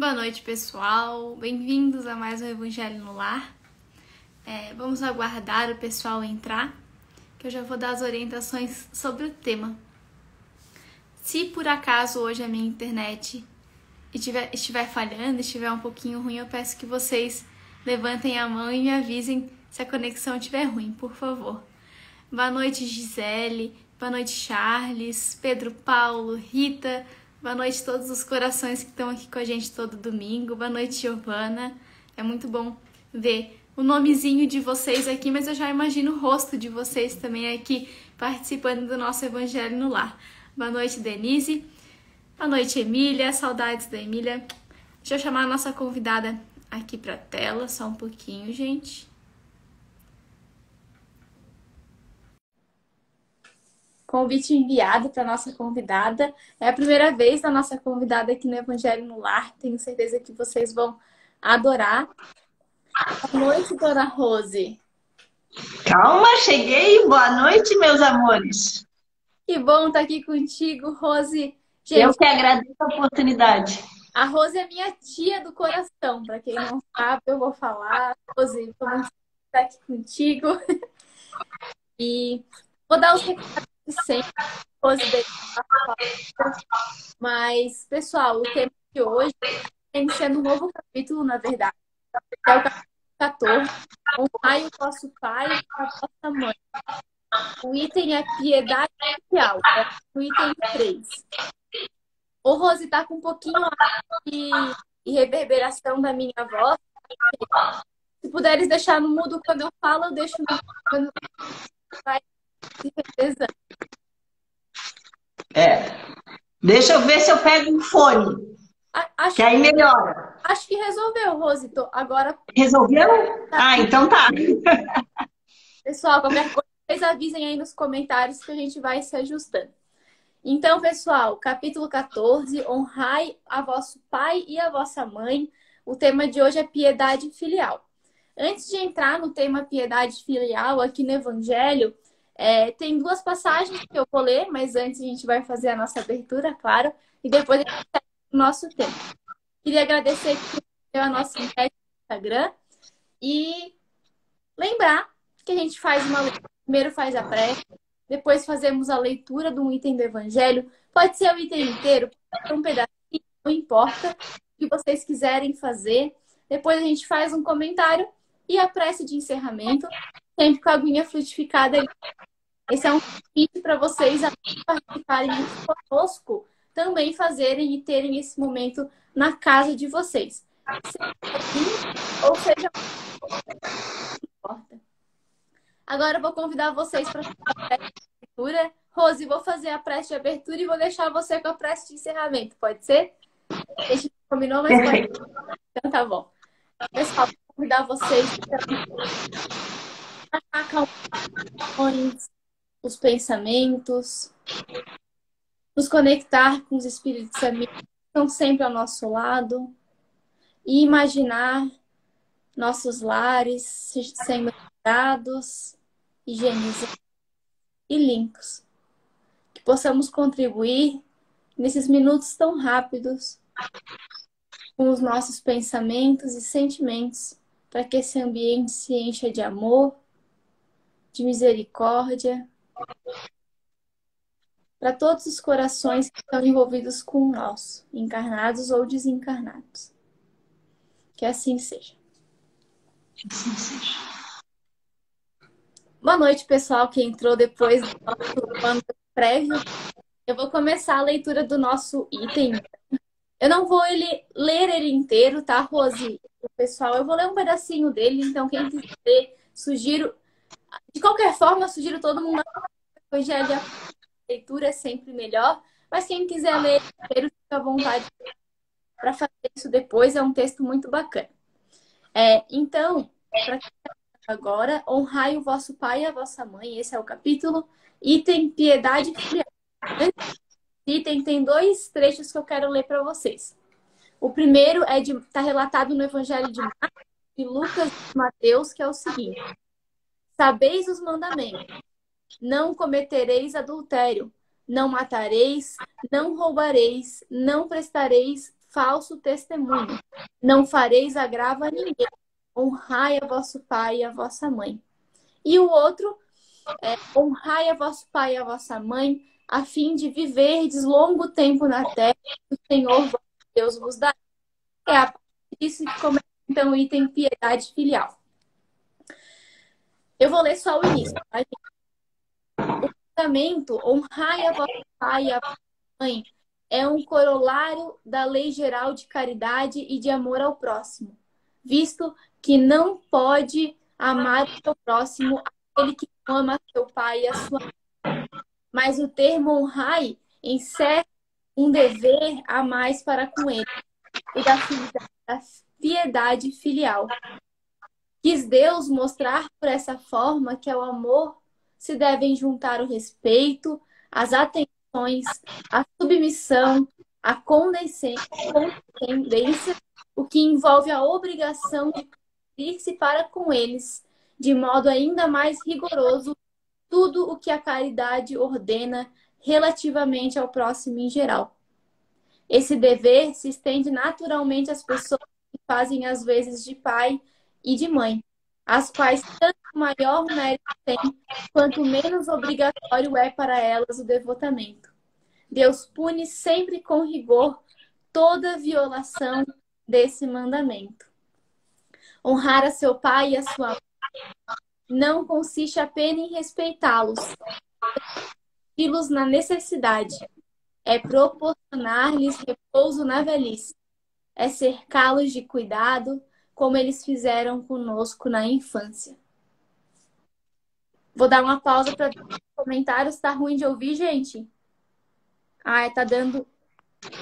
Boa noite, pessoal. Bem-vindos a mais um Evangelho no Lar. É, vamos aguardar o pessoal entrar, que eu já vou dar as orientações sobre o tema. Se por acaso hoje a minha internet estiver, estiver falhando, estiver um pouquinho ruim, eu peço que vocês levantem a mão e me avisem se a conexão estiver ruim, por favor. Boa noite, Gisele. Boa noite, Charles, Pedro Paulo, Rita. Boa noite a todos os corações que estão aqui com a gente todo domingo. Boa noite, Giovana. É muito bom ver o nomezinho de vocês aqui, mas eu já imagino o rosto de vocês também aqui participando do nosso Evangelho no Lar. Boa noite, Denise. Boa noite, Emília. Saudades da Emília. Deixa eu chamar a nossa convidada aqui para a tela, só um pouquinho, gente. Convite enviado para nossa convidada. É a primeira vez da nossa convidada aqui no Evangelho no Lar. Tenho certeza que vocês vão adorar. Boa noite, dona Rose. Calma, cheguei. Boa noite, meus amores. Que bom estar aqui contigo, Rose. Gente, Eu que agradeço a oportunidade. A Rose é minha tia do coração. Para quem não sabe, eu vou falar. Rose, vamos estar aqui contigo. E vou dar os recados sempre mas, pessoal, o tema de hoje tem sendo um novo capítulo, na verdade. É o capítulo 14. Honrai o vosso pai e a vossa mãe. O item é piedade social. É o item 3. Ô, Rose, tá com um pouquinho de, reverberação da minha voz. Se puderes deixar no mudo quando eu falo, eu deixo no mudo vai revezando. É. Deixa eu ver se eu pego um fone. Acho que aí melhora. Acho que resolveu, Rosito. Agora. Resolveu? Ah, então tá. Pessoal, qualquer coisa, vocês avisem aí nos comentários que a gente vai se ajustando. Então, pessoal, capítulo 14, honrai a vosso pai e a vossa mãe. O tema de hoje é piedade filial. Antes de entrar no tema piedade filial aqui no Evangelho, é, tem duas passagens que eu vou ler, mas antes a gente vai fazer a nossa abertura, claro, e depois a gente segue o nosso tema. Queria agradecer que a nossa enquete no Instagram e lembrar que a gente faz uma primeiro faz a prece, depois fazemos a leitura de um item do Evangelho. Pode ser o item inteiro, pode ser um pedacinho, não importa o que vocês quiserem fazer. Depois a gente faz um comentário e a prece de encerramento, sempre com a aguinha frutificada esse é um convite para vocês participarem conosco, também fazerem e terem esse momento na casa de vocês. Seja aqui, ou seja, importa. Agora eu vou convidar vocês para a prece de abertura. Rose, vou fazer a prece de abertura e vou deixar você com a prece de encerramento, pode ser? A gente combinou, mas pode. Então tá bom. Pessoal, vou convidar vocês para acalmar os pensamentos, nos conectar com os espíritos amigos que estão sempre ao nosso lado e imaginar nossos lares sendo cuidados, higienizados e limpos. Que possamos contribuir nesses minutos tão rápidos com os nossos pensamentos e sentimentos para que esse ambiente se encha de amor, de misericórdia para todos os corações que estão envolvidos com o nosso, encarnados ou desencarnados. Que assim seja. Que assim seja. Boa noite, pessoal que entrou depois do nosso plano prévio. Eu vou começar a leitura do nosso item. Eu não vou ele, ler ele inteiro, tá, Rose? O pessoal, eu vou ler um pedacinho dele, então quem quiser, sugiro de qualquer forma, sugiro todo mundo o a leitura é sempre melhor, mas quem quiser ler primeiro, fica à vontade para fazer isso depois, é um texto muito bacana. É, então, para agora, honrai o vosso pai e a vossa mãe, esse é o capítulo, item piedade filial. Item tem dois trechos que eu quero ler para vocês. O primeiro é de está relatado no Evangelho de Marcos, de Lucas e Mateus, que é o seguinte: Sabeis os mandamentos. Não cometereis adultério, não matareis, não roubareis, não prestareis falso testemunho. Não fareis agravo a ninguém. Honrai a vosso pai e a vossa mãe. E o outro é, honrai a vosso pai e a vossa mãe, a fim de viverdes longo tempo na terra que o Senhor vosso Deus vos dá. É a disso que começa então o item piedade filial. Eu vou ler só o início. Tá, o mandamento, honrai a vosso pai e a vossa mãe, é um corolário da lei geral de caridade e de amor ao próximo, visto que não pode amar o seu próximo aquele que ama seu pai e a sua mãe. Mas o termo honrai encerra um dever a mais para com ele, o da, da piedade filial. Quis Deus mostrar por essa forma que ao amor se devem juntar o respeito, as atenções, a submissão, a condescendência, o que envolve a obrigação de cumprir-se para com eles, de modo ainda mais rigoroso, tudo o que a caridade ordena relativamente ao próximo em geral. Esse dever se estende naturalmente às pessoas que fazem as vezes de pai e de mãe, as quais tanto maior mérito têm, quanto menos obrigatório é para elas o devotamento. Deus pune sempre com rigor toda violação desse mandamento. Honrar a seu pai e a sua mãe não consiste apenas em respeitá-los, los na necessidade, é proporcionar-lhes repouso na velhice, é cercá-los de cuidado, como eles fizeram conosco na infância. Vou dar uma pausa para comentários. Tá ruim de ouvir, gente? Ah, tá dando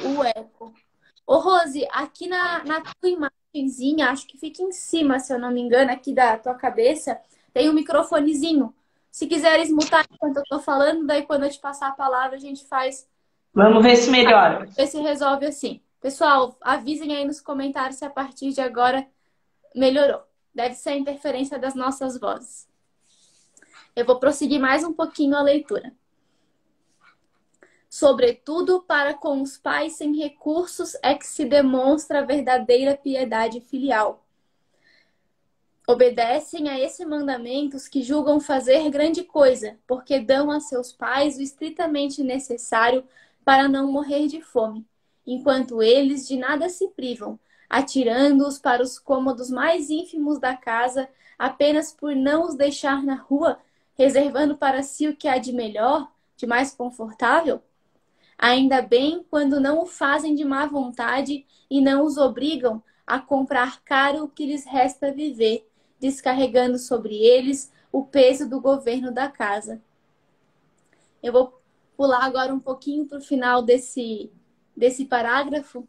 o eco. Ô, Rose, aqui na, na tua imagenzinha, acho que fica em cima, se eu não me engano, aqui da tua cabeça, tem um microfonezinho. Se quiseres mutar enquanto eu tô falando, daí quando eu te passar a palavra, a gente faz. Vamos ver se melhora. Ver se resolve assim. Pessoal, avisem aí nos comentários se a partir de agora melhorou. Deve ser a interferência das nossas vozes. Eu vou prosseguir mais um pouquinho a leitura. Sobretudo para com os pais sem recursos é que se demonstra a verdadeira piedade filial. Obedecem a esse mandamento os que julgam fazer grande coisa, porque dão a seus pais o estritamente necessário para não morrer de fome, enquanto eles de nada se privam, atirando-os para os cômodos mais ínfimos da casa, apenas por não os deixar na rua, reservando para si o que há de melhor, de mais confortável? Ainda bem quando não o fazem de má vontade e não os obrigam a comprar caro o que lhes resta viver, descarregando sobre eles o peso do governo da casa. Eu vou pular agora um pouquinho para o final desse, desse parágrafo.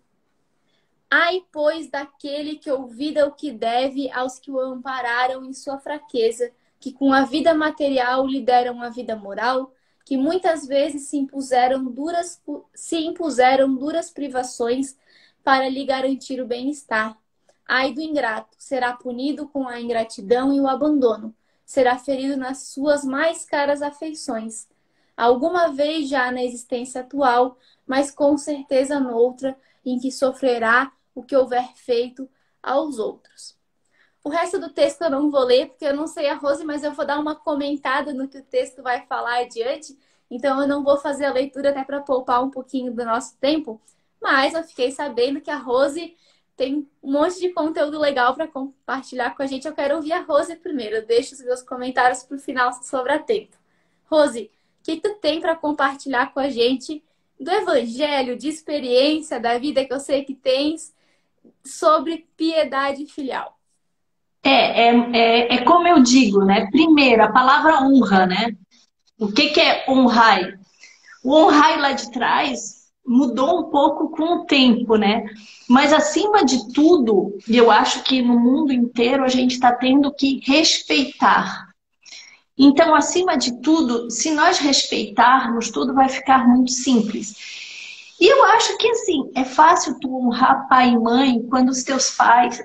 Ai, pois, daquele que ouvida o que deve aos que o ampararam em sua fraqueza, que com a vida material lhe deram a vida moral, que muitas vezes se impuseram duras, se impuseram duras privações para lhe garantir o bem-estar Ai do ingrato, será punido com a ingratidão e o abandono, será ferido nas suas mais caras afeições. Alguma vez já na existência atual, mas com certeza noutra, em que sofrerá o que houver feito aos outros. O resto do texto eu não vou ler, porque eu não sei a Rose, mas eu vou dar uma comentada no que o texto vai falar adiante. Então eu não vou fazer a leitura até para poupar um pouquinho do nosso tempo. Mas eu fiquei sabendo que a Rose tem um monte de conteúdo legal para compartilhar com a gente. Eu quero ouvir a Rose primeiro. Eu deixo os meus comentários para o final se sobrar tempo. Rose, o que tu tem para compartilhar com a gente do evangelho, de experiência da vida que eu sei que tens sobre piedade filial? É, é, é, é como eu digo, né? Primeiro, a palavra honra, né? O que, que é honrar? O honrar lá de trás mudou um pouco com o tempo, né? Mas acima de tudo, eu acho que no mundo inteiro a gente está tendo que respeitar. Então, acima de tudo, se nós respeitarmos, tudo vai ficar muito simples. E eu acho que assim, é fácil tu honrar pai e mãe quando os teus pais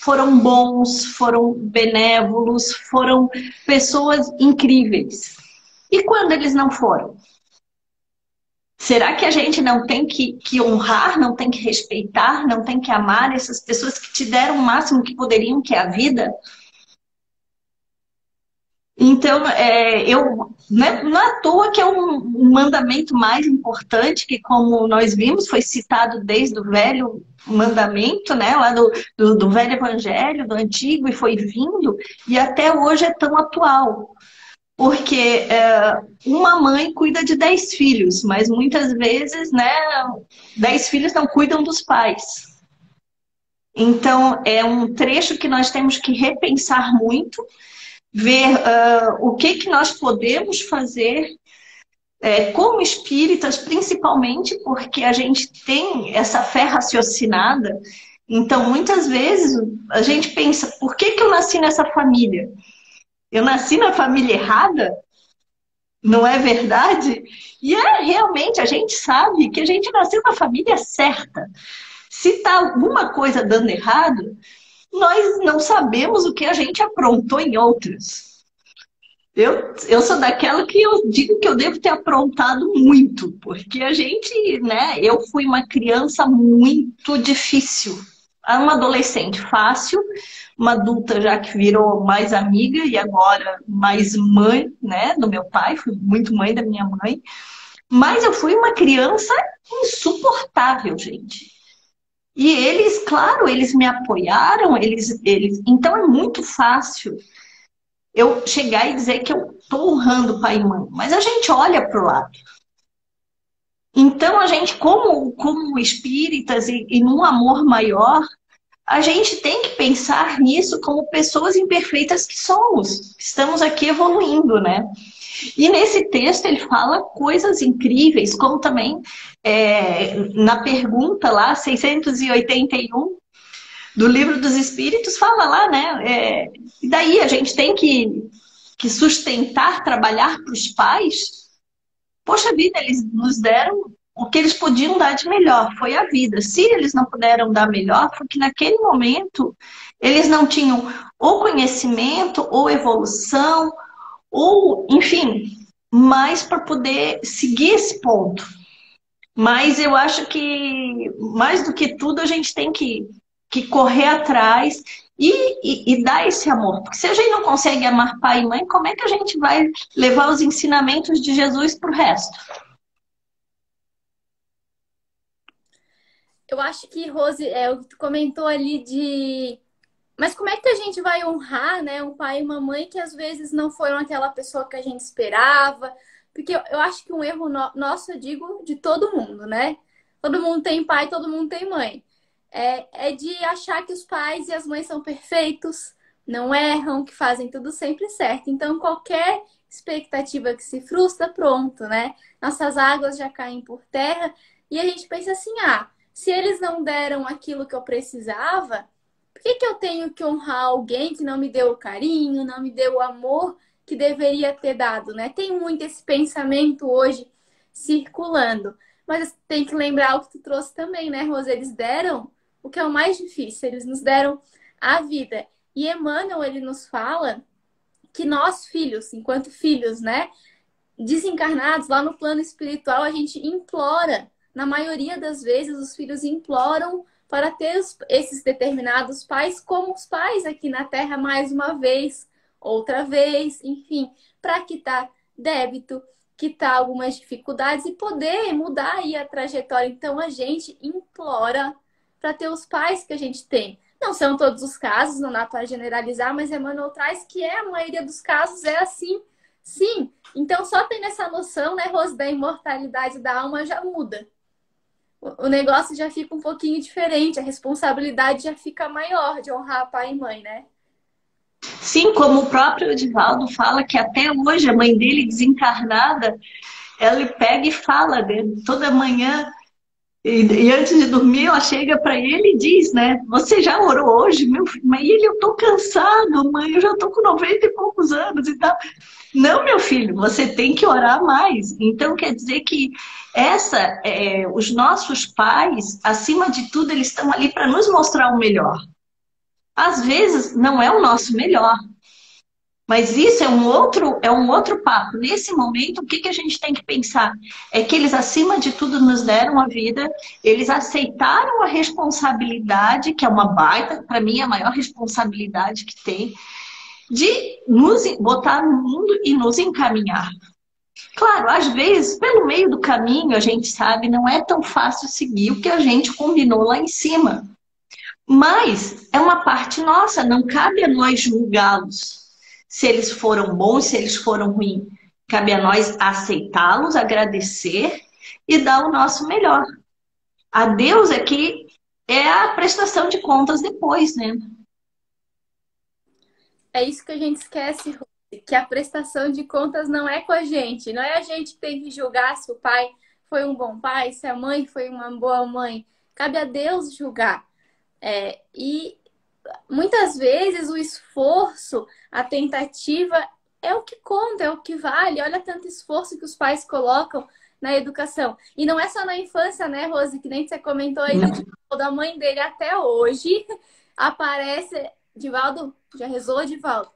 foram bons, foram benévolos, foram pessoas incríveis. E quando eles não foram? Será que a gente não tem que, que, honrar, não tem que respeitar, não tem que amar essas pessoas que te deram o máximo que poderiam, que é a vida? Então, é, eu, não, é, não é à toa que é um, um, mandamento mais importante, que como nós vimos, foi citado desde o velho mandamento, né, lá do, do, do velho evangelho, do antigo, e foi vindo, e até hoje é tão atual. Porque é, uma mãe cuida de dez filhos, mas muitas vezes, né, dez filhos não cuidam dos pais. Então, é um trecho que nós temos que repensar muito, ver uh, o que, que nós podemos fazer é, como espíritas, principalmente porque a gente tem essa fé raciocinada. Então, muitas vezes, a gente pensa, por que, que eu nasci nessa família? Eu nasci na família errada? Não é verdade? E é realmente, a gente sabe que a gente nasceu na família certa. Se está alguma coisa dando errado, nós não sabemos o que a gente aprontou em outros. Eu, eu sou daquela que eu digo que eu devo ter aprontado muito, porque a gente, né, eu fui uma criança muito difícil. Uma adolescente fácil, uma adulta já que virou mais amiga e agora mais mãe, né, do meu pai, fui muito mãe da minha mãe. Mas eu fui uma criança insuportável, gente. E eles, claro, eles me apoiaram, eles, eles. Então é muito fácil eu chegar e dizer que eu estou honrando pai e mãe. Mas a gente olha para o lado. Então a gente, como, como espíritas e, e num amor maior, a gente tem que pensar nisso como pessoas imperfeitas que somos. Estamos aqui evoluindo, né? E nesse texto ele fala coisas incríveis, como também é, na pergunta lá, 681 do Livro dos Espíritos, fala lá, né? É, e daí a gente tem que, que sustentar, trabalhar para os pais. Poxa vida, eles nos deram o que eles podiam dar de melhor, foi a vida. Se eles não puderam dar melhor, porque naquele momento eles não tinham ou conhecimento, ou evolução, ou, enfim, mais para poder seguir esse ponto. Mas eu acho que, mais do que tudo, a gente tem que, que correr atrás e, e, e, dar esse amor. Porque se a gente não consegue amar pai e mãe, como é que a gente vai levar os ensinamentos de Jesus para o resto? Eu acho que, Rose, é, comentou ali de mas como é que a gente vai honrar, né, um pai e uma mãe que às vezes não foram aquela pessoa que a gente esperava? Porque eu acho que um erro no... nosso, eu digo, de todo mundo, né? Todo mundo tem pai, todo mundo tem mãe. É, é de achar que os pais e as mães são perfeitos, não erram, que fazem tudo sempre certo. Então, qualquer expectativa que se frustra, pronto, né? Nossas águas já caem por terra e a gente pensa assim: ah, se eles não deram aquilo que eu precisava, que, que eu tenho que honrar alguém que não me deu o carinho, não me deu o amor que deveria ter dado, né? Tem muito esse pensamento hoje circulando. Mas tem que lembrar o que tu trouxe também, né, Rosa? Eles deram o que é o mais difícil, eles nos deram a vida. E Emmanuel, ele nos fala que nós, filhos, enquanto filhos, né, desencarnados, lá no plano espiritual, a gente implora, na maioria das vezes, os filhos imploram para ter esses determinados pais como os pais aqui na Terra mais uma vez, outra vez, enfim, para quitar débito, quitar algumas dificuldades e poder mudar aí a trajetória. Então a gente implora para ter os pais que a gente tem. Não são todos os casos, não dá para generalizar, mas Emmanuel traz que é a maioria dos casos é assim. Sim, então só tendo essa noção, né, Rose, da imortalidade da alma já muda o negócio já fica um pouquinho diferente, a responsabilidade já fica maior de honrar pai e mãe, né? Sim, como o próprio Edivaldo fala que até hoje a mãe dele desencarnada, ela pega e fala né? toda manhã e, e, antes de dormir, ela chega para ele e diz, né? Você já orou hoje, meu filho? Mas ele, eu tô cansado, mãe, eu já tô com 90 e poucos anos e tal. Não, meu filho, você tem que orar mais. Então, quer dizer que essa, é, os nossos pais, acima de tudo, eles estão ali para nos mostrar o melhor. Às vezes, não é o nosso melhor. Mas isso é um outro, é um outro papo. Nesse momento, o que, que a gente tem que pensar? É que eles, acima de tudo, nos deram a vida, eles aceitaram a responsabilidade, que é uma baita, para mim, a maior responsabilidade que tem, de nos botar no mundo e nos encaminhar. Claro, às vezes, pelo meio do caminho, a gente sabe, não é tão fácil seguir o que a gente combinou lá em cima. Mas é uma parte nossa, não cabe a nós julgá-los se eles foram bons, se eles foram ruins. Cabe a nós aceitá-los, agradecer e dar o nosso melhor. A Deus é que é a prestação de contas depois, né? É isso que a gente esquece, que a prestação de contas não é com a gente. Não é a gente que tem que julgar se o pai foi um bom pai, se a mãe foi uma boa mãe. Cabe a Deus julgar. É, e muitas vezes o esforço, a tentativa é o que conta, é o que vale. Olha tanto esforço que os pais colocam na educação. E não é só na infância, né, Rose? Que nem você comentou aí do, da mãe dele até hoje. Aparece. Divaldo, já rezou, Divaldo?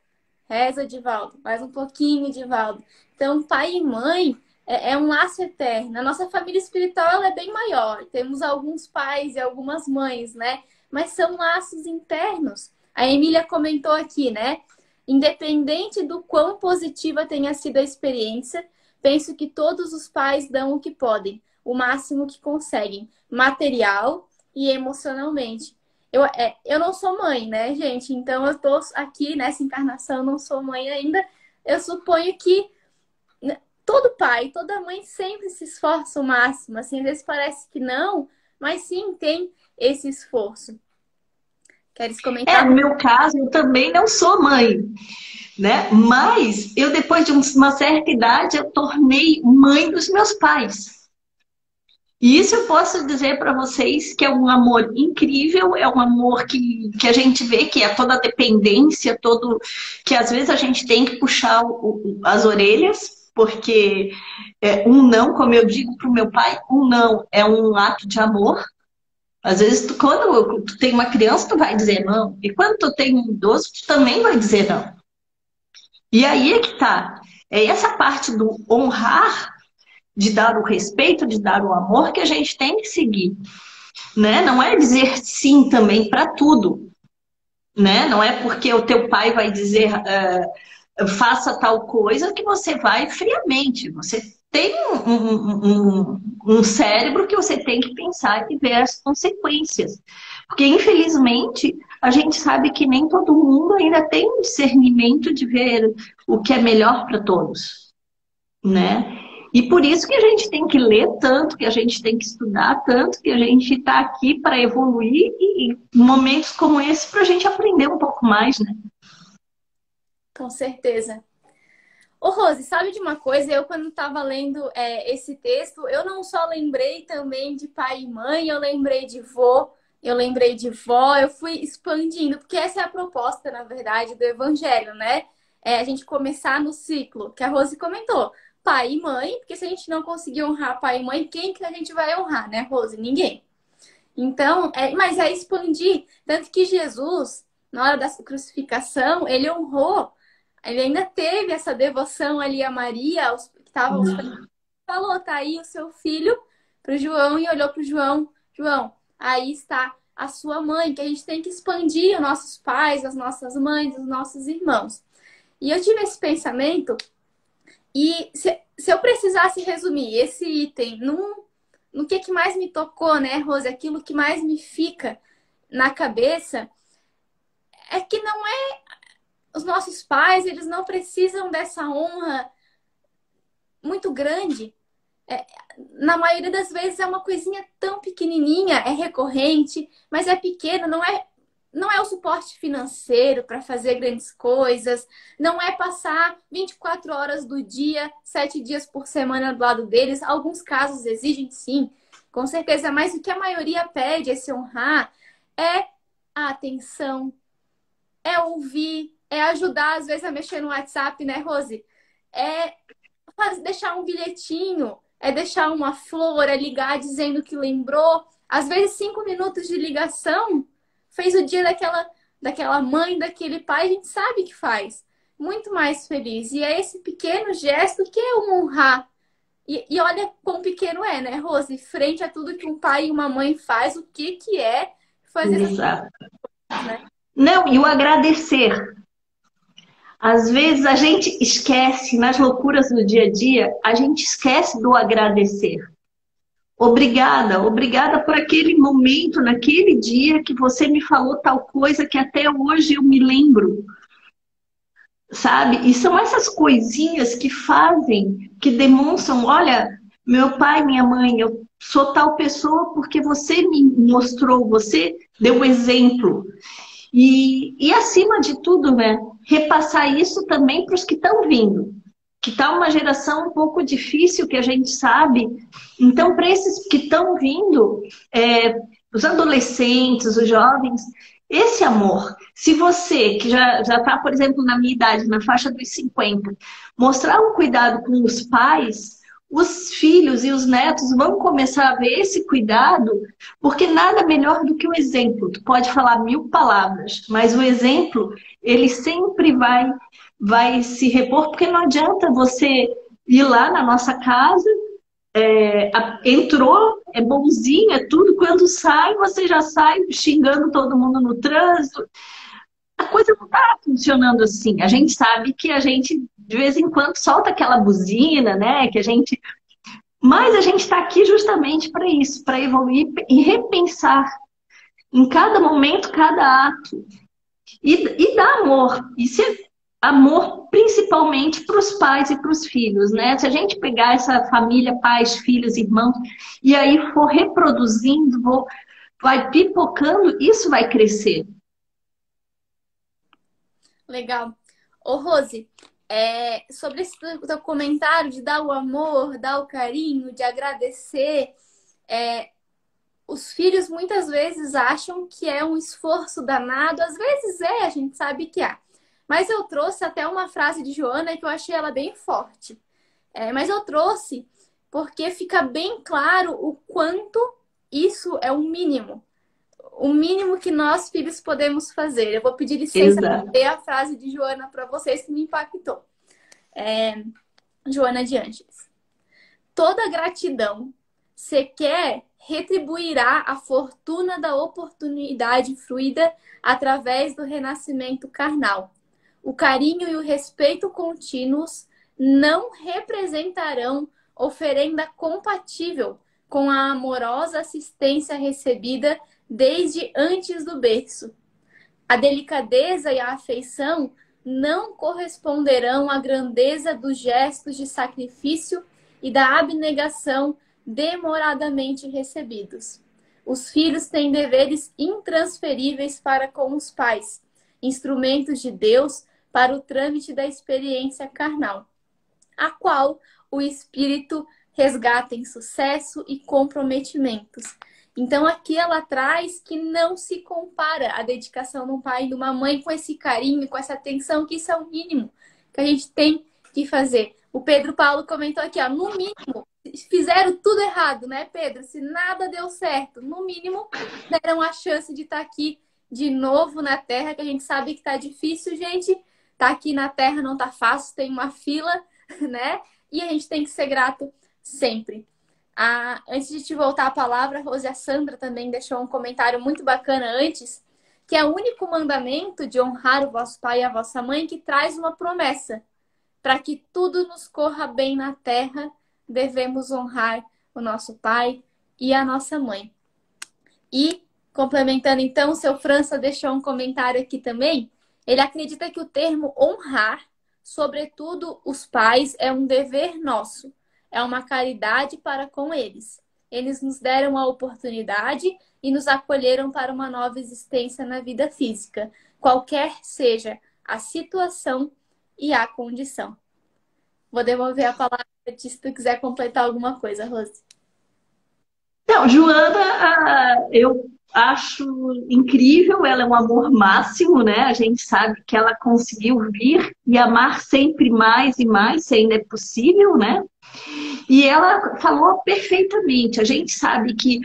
Reza, Divaldo. Mais um pouquinho, Divaldo. Então, pai e mãe é, é um laço eterno. A nossa família espiritual é bem maior. Temos alguns pais e algumas mães, né? Mas são laços internos. A Emília comentou aqui, né? Independente do quão positiva tenha sido a experiência, penso que todos os pais dão o que podem, o máximo que conseguem, material e emocionalmente. Eu, é, eu não sou mãe, né, gente? Então eu tô aqui nessa encarnação, não sou mãe ainda. Eu suponho que todo pai, toda mãe sempre se esforça o máximo. Assim, às vezes parece que não, mas sim tem esse esforço. Queres comentar? É, no meu caso, eu também não sou mãe, né? Mas eu, depois de uma certa idade, eu tornei mãe dos meus pais. E isso eu posso dizer para vocês que é um amor incrível, é um amor que, que a gente vê que é toda a dependência, todo que às vezes a gente tem que puxar o, as orelhas, porque é, um não, como eu digo para o meu pai, um não é um ato de amor, às vezes, tu, quando tu tem uma criança, tu vai dizer não. E quando tu tem um idoso, tu também vai dizer não. E aí é que tá. É essa parte do honrar, de dar o respeito, de dar o amor que a gente tem que seguir. Né? Não é dizer sim também para tudo. Né? Não é porque o teu pai vai dizer uh, faça tal coisa que você vai friamente. Você tem um, um, um, cérebro que você tem que pensar e ver as consequências. Porque, infelizmente, a gente sabe que nem todo mundo ainda tem um discernimento de ver o que é melhor para todos, né? E por isso que a gente tem que ler tanto, que a gente tem que estudar tanto, que a gente está aqui para evoluir e, em momentos como esse para a gente aprender um pouco mais, né? Com certeza. Ô, Rose, sabe de uma coisa? Eu, quando estava lendo é, esse texto, eu não só lembrei também de pai e mãe, eu lembrei de vô, eu lembrei de vó, eu fui expandindo, porque essa é a proposta, na verdade, do evangelho, né? É a gente começar no ciclo, que a Rose comentou. Pai e mãe, porque se a gente não conseguir honrar pai e mãe, quem que a gente vai honrar, né, Rose? Ninguém. Então, é, mas é expandir. Tanto que Jesus, na hora da crucificação, ele honrou ele ainda teve essa devoção ali a Maria, aos, que estavam uhum. falou, tá aí o seu filho para o João e olhou para o João, João, aí está a sua mãe, que a gente tem que expandir os nossos pais, as nossas mães, os nossos irmãos. E eu tive esse pensamento e se, se eu precisasse resumir esse item num, no que, que mais me tocou, né, Rose? Aquilo que mais me fica na cabeça é que não é os nossos pais, eles não precisam dessa honra muito grande. É, na maioria das vezes é uma coisinha tão pequenininha, é recorrente, mas é pequeno, não é não é o suporte financeiro para fazer grandes coisas, não é passar 24 horas do dia, 7 dias por semana do lado deles. Alguns casos exigem sim, com certeza, mas o que a maioria pede, esse honrar, é a atenção, é ouvir, é ajudar, às vezes, a mexer no WhatsApp, né, Rose? É deixar um bilhetinho, é deixar uma flor, é ligar dizendo que lembrou. Às vezes, cinco minutos de ligação fez o dia daquela, daquela mãe, daquele pai, a gente sabe que faz. muito mais feliz. E é esse pequeno gesto que é o honrar. E, e olha quão pequeno é, né, Rose? Frente a tudo que um pai e uma mãe faz, o que, que é fazer Exato. Coisas, né? Não, e o agradecer. Às vezes a gente esquece, nas loucuras do dia a dia, a gente esquece do agradecer. Obrigada, obrigada por aquele momento, naquele dia que você me falou tal coisa que até hoje eu me lembro. Sabe? E são essas coisinhas que fazem, que demonstram, olha, meu pai, minha mãe, eu sou tal pessoa porque você me mostrou, você deu exemplo. E, e acima de tudo, né, repassar isso também para os que estão vindo, que está uma geração um pouco difícil, que a gente sabe. Então, para esses que estão vindo, é, os adolescentes, os jovens, esse amor, se você, que já está, por exemplo, na minha idade, na faixa dos 50, mostrar um cuidado com os pais, os filhos e os netos vão começar a ver esse cuidado, porque nada melhor do que o exemplo. Tu pode falar mil palavras, mas o exemplo, ele sempre vai, vai se repor, porque não adianta você ir lá na nossa casa, é, entrou, é bonzinho, é tudo, quando sai, você já sai xingando todo mundo no trânsito. A coisa não está funcionando assim. A gente sabe que a gente de vez em quando solta aquela buzina, né? Que a gente. Mas a gente está aqui justamente para isso, para evoluir e repensar em cada momento, cada ato. E, e dar amor. E ser amor principalmente para os pais e para os filhos, né? Se a gente pegar essa família, pais, filhos, irmãos, e aí for reproduzindo, vou, vai pipocando, isso vai crescer. Legal. Ô, Rose, é, sobre esse teu comentário de dar o amor, dar o carinho, de agradecer, é, os filhos muitas vezes acham que é um esforço danado, às vezes é, a gente sabe que há. Mas eu trouxe até uma frase de Joana que eu achei ela bem forte. É, mas eu trouxe porque fica bem claro o quanto isso é o mínimo o mínimo que nós filhos podemos fazer. Eu vou pedir licença para ler a frase de Joana para vocês que me impactou. É, Joana de Angeles. Toda gratidão sequer retribuirá a fortuna da oportunidade fruída através do renascimento carnal. O carinho e o respeito contínuos não representarão oferenda compatível com a amorosa assistência recebida desde antes do berço. A delicadeza e a afeição não corresponderão à grandeza dos gestos de sacrifício e da abnegação demoradamente recebidos. Os filhos têm deveres intransferíveis para com os pais, instrumentos de Deus para o trâmite da experiência carnal, a qual o Espírito resgata em sucesso e comprometimentos, então aqui ela traz que não se compara a dedicação de um pai e de uma mãe com esse carinho, com essa atenção, que isso é o mínimo que a gente tem que fazer. O Pedro Paulo comentou aqui, ó, no mínimo, fizeram tudo errado, né, Pedro? Se nada deu certo, no mínimo, deram a chance de estar tá aqui de novo na Terra, que a gente sabe que tá difícil, gente. Tá aqui na Terra não tá fácil, tem uma fila, né? E a gente tem que ser grato sempre. Ah, antes de te voltar a palavra, Rose a Sandra também deixou um comentário muito bacana antes, que é o único mandamento de honrar o vosso pai e a vossa mãe que traz uma promessa. Para que tudo nos corra bem na terra, devemos honrar o nosso pai e a nossa mãe. E, complementando então, o seu França deixou um comentário aqui também. Ele acredita que o termo honrar, sobretudo os pais, é um dever nosso é uma caridade para com eles. Eles nos deram a oportunidade e nos acolheram para uma nova existência na vida física, qualquer seja a situação e a condição. Vou devolver a palavra se tu quiser completar alguma coisa, Rose. Não, Joana, eu acho incrível, ela é um amor máximo, né? A gente sabe que ela conseguiu vir e amar sempre mais e mais, se ainda é possível, né? E ela falou perfeitamente. A gente sabe que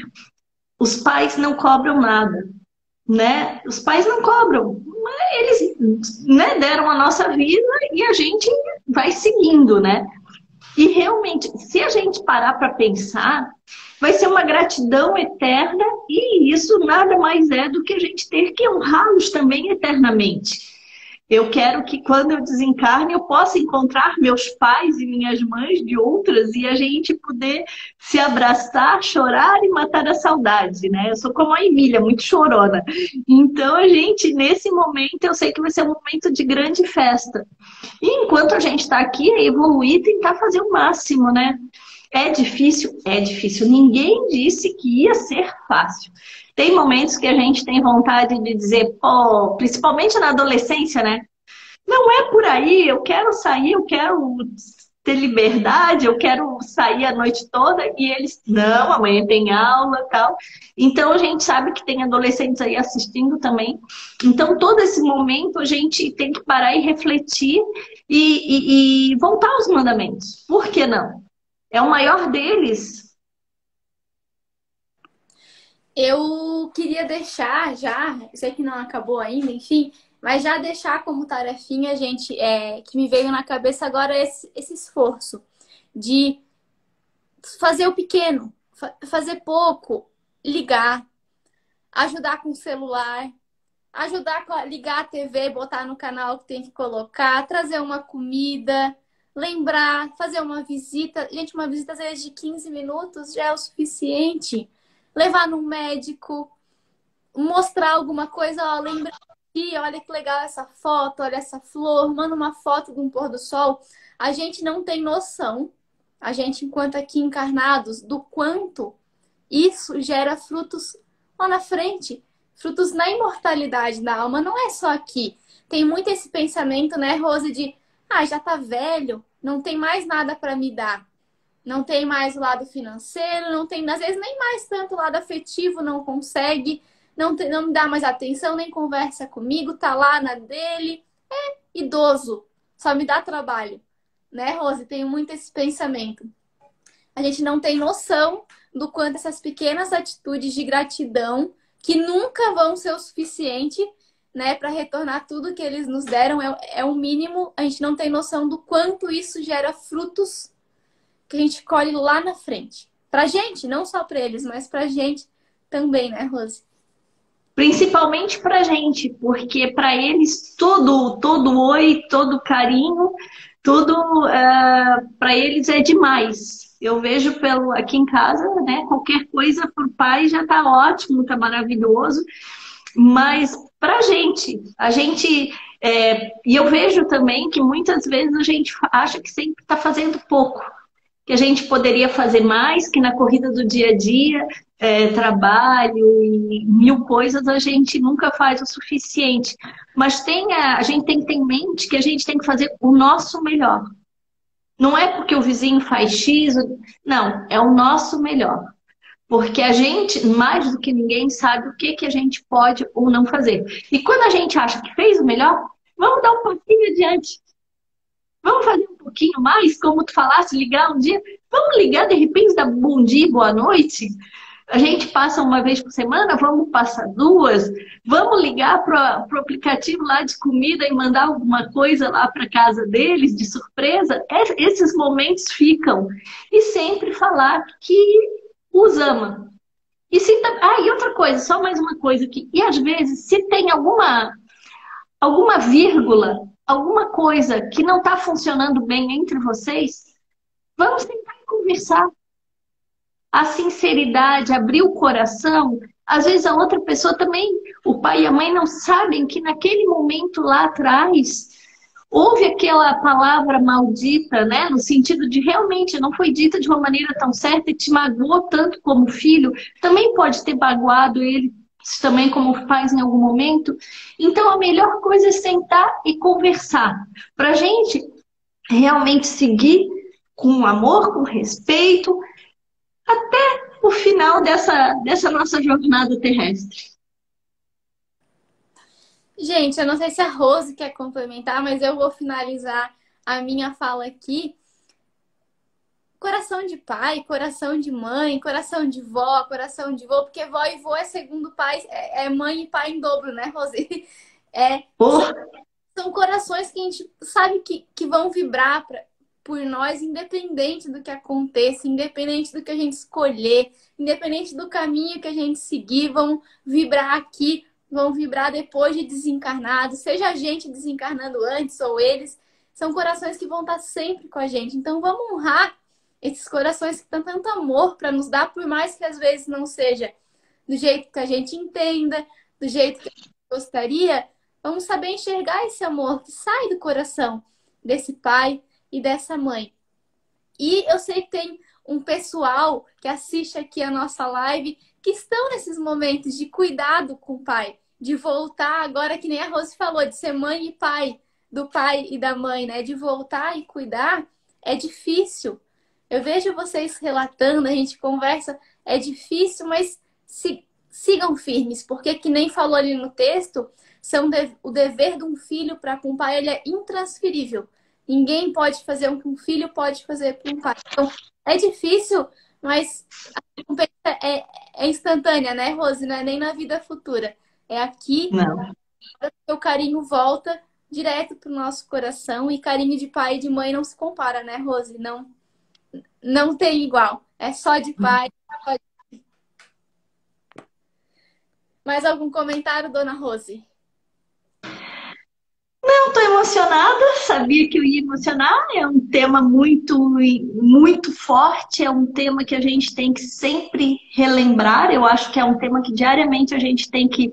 os pais não cobram nada. né? Os pais não cobram. Eles né, deram a nossa vida e a gente vai seguindo, né? E realmente, se a gente parar para pensar, vai ser uma gratidão eterna e isso nada mais é do que a gente ter que honrá-los também eternamente. Eu quero que quando eu desencarne eu possa encontrar meus pais e minhas mães de outras e a gente poder se abraçar, chorar e matar a saudade, né? Eu sou como a Emília, muito chorona. Então a gente, nesse momento, eu sei que vai ser um momento de grande festa. E enquanto a gente está aqui, é evoluir tentar fazer o máximo, né? É difícil? É difícil. Ninguém disse que ia ser fácil. Tem momentos que a gente tem vontade de dizer, pô, principalmente na adolescência, né? Não é por aí, eu quero sair, eu quero ter liberdade, eu quero sair a noite toda e eles, não, amanhã tem aula tal. Então a gente sabe que tem adolescentes aí assistindo também. Então todo esse momento a gente tem que parar e refletir e, e, e voltar aos mandamentos. Por que não? É o maior deles, eu queria deixar já, sei que não acabou ainda, enfim, mas já deixar como tarefinha, gente, é, que me veio na cabeça agora esse, esse esforço de fazer o pequeno, fa fazer pouco, ligar, ajudar com o celular, ajudar a ligar a TV, botar no canal que tem que colocar, trazer uma comida, lembrar, fazer uma visita. Gente, uma visita às vezes de 15 minutos já é o suficiente levar no médico, mostrar alguma coisa, ó, lembra aqui, olha que legal essa foto, olha essa flor, manda uma foto de um pôr do sol. A gente não tem noção, a gente, enquanto aqui encarnados, do quanto isso gera frutos lá na frente, frutos na imortalidade da alma, não é só aqui. Tem muito esse pensamento, né, Rose, de ah, já tá velho, não tem mais nada para me dar não tem mais o lado financeiro, não tem, às vezes, nem mais tanto o lado afetivo, não consegue, não, tem, não me dá mais atenção, nem conversa comigo, tá lá na dele. É idoso, só me dá trabalho. Né, Rose? Tenho muito esse pensamento. A gente não tem noção do quanto essas pequenas atitudes de gratidão, que nunca vão ser o suficiente, né, para retornar tudo que eles nos deram, é, é o mínimo. A gente não tem noção do quanto isso gera frutos que a gente colhe lá na frente. Pra gente, não só para eles, mas pra gente também, né, Rose? Principalmente pra gente, porque para eles todo, todo oi, todo carinho, tudo uh, é, para eles é demais. Eu vejo pelo aqui em casa, né? Qualquer coisa pro pai já tá ótimo, tá maravilhoso. Mas pra gente, a gente é, e eu vejo também que muitas vezes a gente acha que sempre está fazendo pouco que a gente poderia fazer mais, que na corrida do dia a dia, é, trabalho e mil coisas, a gente nunca faz o suficiente. Mas tenha, a gente tem que ter em mente que a gente tem que fazer o nosso melhor. Não é porque o vizinho faz X, não, é o nosso melhor. Porque a gente, mais do que ninguém, sabe o que, que a gente pode ou não fazer. E quando a gente acha que fez o melhor, vamos dar um pouquinho adiante. Vamos fazer um pouquinho mais, como tu falaste, ligar um dia. Vamos ligar, de repente, dar bom dia, boa noite. A gente passa uma vez por semana, vamos passar duas. Vamos ligar para o aplicativo lá de comida e mandar alguma coisa lá para casa deles de surpresa. É, esses momentos ficam. E sempre falar que os ama. E se, ah, e outra coisa, só mais uma coisa aqui. E às vezes, se tem alguma, alguma vírgula alguma coisa que não está funcionando bem entre vocês, vamos tentar conversar. A sinceridade, abrir o coração. Às vezes a outra pessoa também, o pai e a mãe não sabem que naquele momento lá atrás houve aquela palavra maldita, né? No sentido de realmente não foi dita de uma maneira tão certa e te magoou tanto como filho, também pode ter magoado ele também como faz em algum momento. Então, a melhor coisa é sentar e conversar. Para a gente realmente seguir com amor, com respeito, até o final dessa, dessa nossa jornada terrestre. Gente, eu não sei se a Rose quer complementar, mas eu vou finalizar a minha fala aqui coração de pai, coração de mãe, coração de vó, coração de vô, porque vó e vô é segundo pai, é, é mãe e pai em dobro, né, Rosy? É, são corações que a gente sabe que, que vão vibrar pra, por nós, independente do que aconteça, independente do que a gente escolher, independente do caminho que a gente seguir, vão vibrar aqui, vão vibrar depois de desencarnado, seja a gente desencarnando antes ou eles, são corações que vão estar sempre com a gente. Então vamos honrar esses corações que têm tanto amor para nos dar, por mais que às vezes não seja do jeito que a gente entenda, do jeito que a gente gostaria, vamos saber enxergar esse amor que sai do coração desse pai e dessa mãe. E eu sei que tem um pessoal que assiste aqui a nossa live que estão nesses momentos de cuidado com o pai, de voltar agora que nem a Rose falou, de ser mãe e pai do pai e da mãe, né? De voltar e cuidar é difícil. Eu vejo vocês relatando, a gente conversa, é difícil, mas se, sigam firmes, porque que nem falou ali no texto, são de, o dever de um filho para com o pai ele é intransferível. Ninguém pode fazer o que um filho pode fazer para um pai. Então, é difícil, mas a recompensa é, é instantânea, né, Rose? Não é nem na vida futura. É aqui. Não. O carinho volta direto pro nosso coração e carinho de pai e de mãe não se compara, né, Rose? Não, não tem igual. É só de pai. Só de... Mais algum comentário, dona Rose? Não, estou emocionada. Sabia que eu ia emocionar. É um tema muito, muito forte. É um tema que a gente tem que sempre relembrar. Eu acho que é um tema que diariamente a gente tem que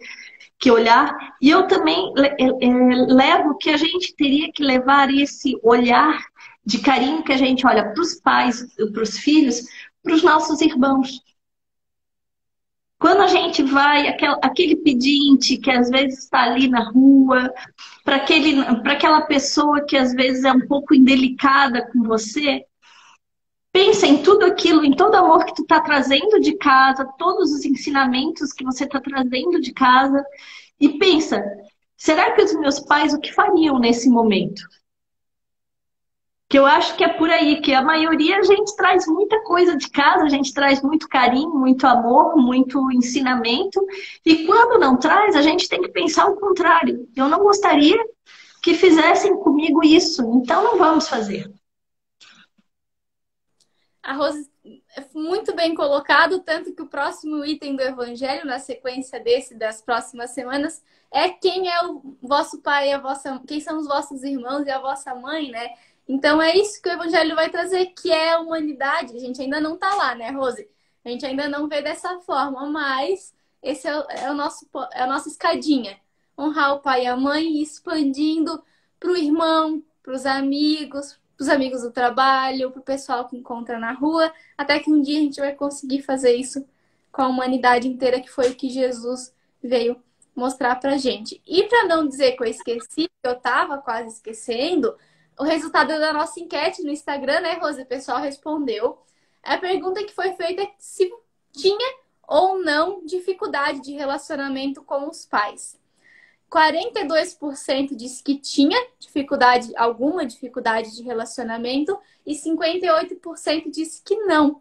que olhar. E eu também é, é, levo que a gente teria que levar esse olhar de carinho que a gente olha para os pais, para os filhos, para os nossos irmãos. Quando a gente vai, aquele pedinte que às vezes está ali na rua, para aquela pessoa que às vezes é um pouco indelicada com você, pensa em tudo aquilo, em todo amor que tu está trazendo de casa, todos os ensinamentos que você está trazendo de casa, e pensa, será que os meus pais o que fariam nesse momento? Que eu acho que é por aí, que a maioria a gente traz muita coisa de casa, a gente traz muito carinho, muito amor, muito ensinamento, e quando não traz, a gente tem que pensar o contrário. Eu não gostaria que fizessem comigo isso, então não vamos fazer. A Rose, muito bem colocado, tanto que o próximo item do Evangelho, na sequência desse das próximas semanas, é quem é o vosso pai e a vossa, quem são os vossos irmãos e a vossa mãe, né? Então é isso que o Evangelho vai trazer, que é a humanidade. A gente ainda não tá lá, né, Rose? A gente ainda não vê dessa forma, mas esse é o, é o nosso, é a nossa escadinha. Honrar o pai e a mãe, expandindo para o irmão, para os amigos, os amigos do trabalho, para o pessoal que encontra na rua, até que um dia a gente vai conseguir fazer isso com a humanidade inteira, que foi o que Jesus veio mostrar para gente. E para não dizer que eu esqueci, que eu estava quase esquecendo, o resultado da nossa enquete no Instagram, né, Rose? O pessoal respondeu. A pergunta que foi feita é se tinha ou não dificuldade de relacionamento com os pais. 42% disse que tinha dificuldade, alguma dificuldade de relacionamento, e 58% disse que não.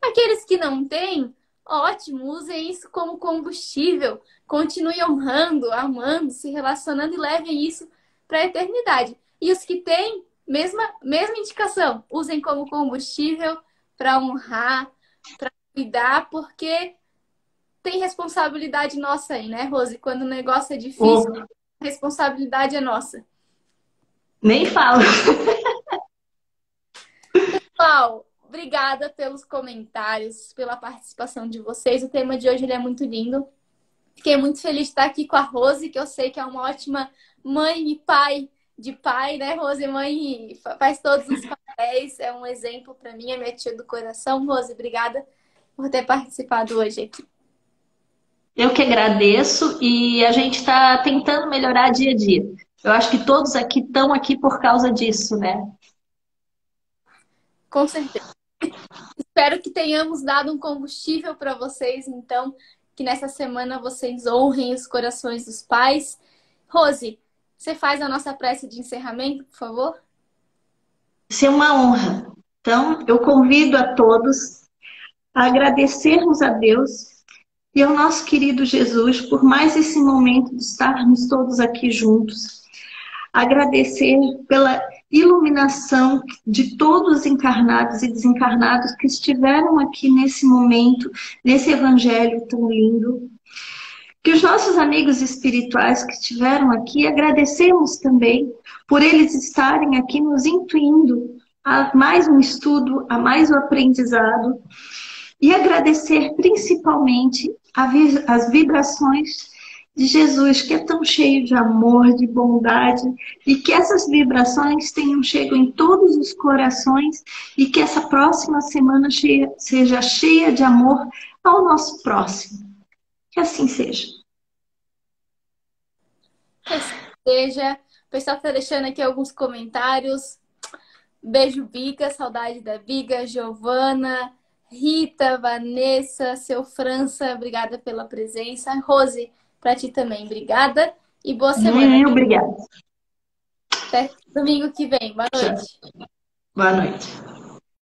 Aqueles que não têm, ótimo, usem isso como combustível, continue honrando, amando, se relacionando e levem isso para a eternidade. E os que têm, mesma, mesma indicação, usem como combustível para honrar, para cuidar, porque tem responsabilidade nossa aí, né, Rose? Quando o negócio é difícil, a responsabilidade é nossa. Nem falo. Pessoal, obrigada pelos comentários, pela participação de vocês. O tema de hoje é muito lindo. Fiquei muito feliz de estar aqui com a Rose, que eu sei que é uma ótima mãe e pai de pai, né, Rose? Mãe faz todos os papéis, é um exemplo para mim, é minha tia do coração. Rose, obrigada por ter participado hoje aqui. Eu que agradeço e a gente está tentando melhorar dia a dia. Eu acho que todos aqui estão aqui por causa disso, né? Com certeza. Espero que tenhamos dado um combustível para vocês, então, que nessa semana vocês honrem os corações dos pais. Rose, você faz a nossa prece de encerramento, por favor? Ser uma honra Então, eu convido a todos a agradecermos a Deus e ao nosso querido Jesus por mais esse momento de estarmos todos aqui juntos. Agradecer pela iluminação de todos os encarnados e desencarnados que estiveram aqui nesse momento, nesse evangelho tão lindo. Que os nossos amigos espirituais que estiveram aqui, agradecemos também por eles estarem aqui nos intuindo a mais um estudo, a mais um aprendizado. E agradecer principalmente as vibrações de Jesus, que é tão cheio de amor, de bondade, e que essas vibrações tenham chego em todos os corações e que essa próxima semana cheia, seja cheia de amor ao nosso próximo. Que assim seja. Que assim seja. O pessoal está deixando aqui alguns comentários. Beijo, Biga, saudade da Biga, Giovana, Rita, Vanessa, seu França, obrigada pela presença. Rose, para ti também, obrigada. E boa semana. Hum, obrigada. Até domingo que vem. Boa noite. Boa noite.